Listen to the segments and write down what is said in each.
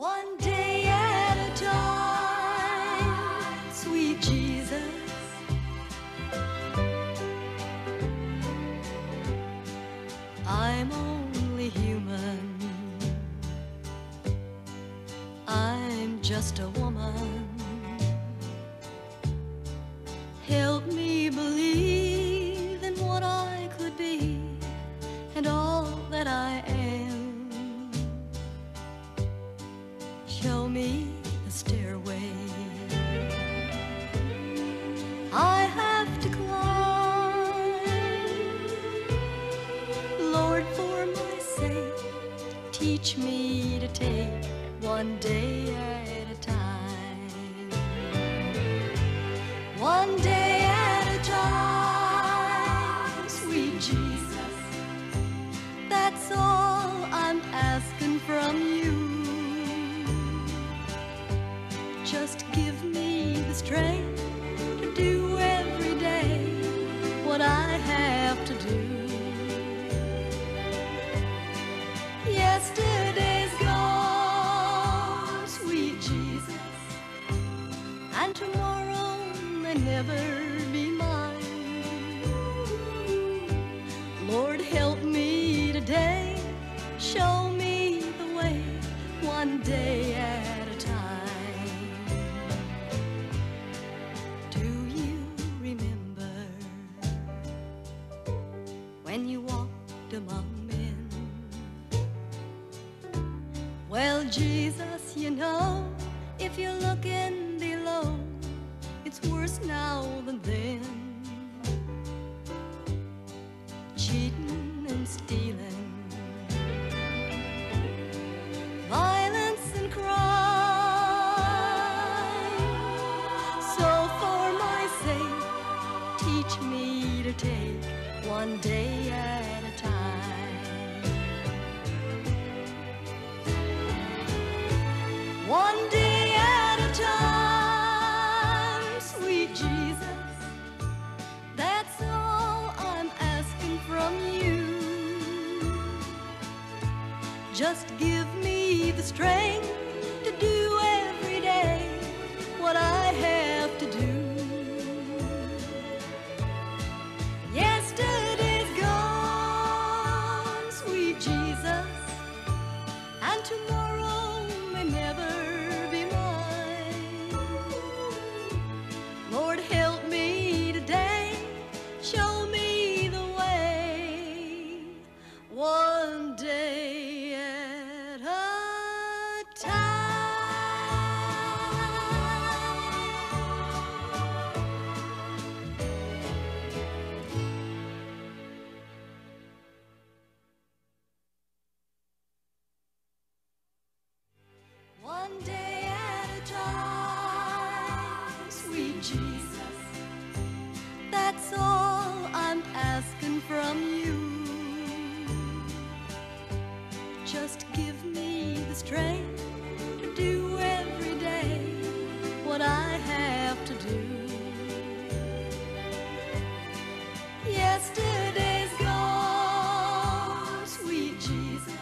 One day at a time, sweet Jesus. I'm only human. I'm just a woman. Help me believe in what I could be and all that I am. Teach me to take one day at a time. One day and tomorrow may never be mine. Lord, help me today, show me the way, one day at a time. Do you remember when you walked among men? Well, Jesus, you know, Cheating and stealing, violence and crime. So, for my sake, teach me to take one day Just give me the strength to do every day what I have to do. Yesterday's gone, sweet Jesus and tomorrow may never Jesus. That's all I'm asking from you. Just give me the strength to do every day what I have to do. Yesterday's gone, sweet Jesus,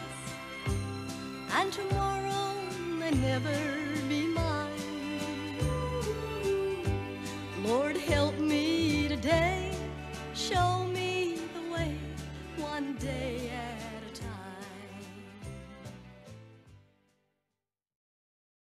and tomorrow may never day.